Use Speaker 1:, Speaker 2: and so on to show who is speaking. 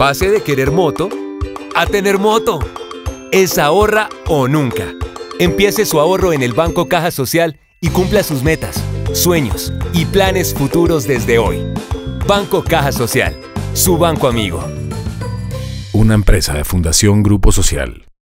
Speaker 1: Pase de querer moto a tener moto. Es ahorra o nunca. Empiece su ahorro en el Banco Caja Social y cumpla sus metas, sueños y planes futuros desde hoy. Banco Caja Social, su banco amigo.
Speaker 2: Una empresa de Fundación Grupo Social.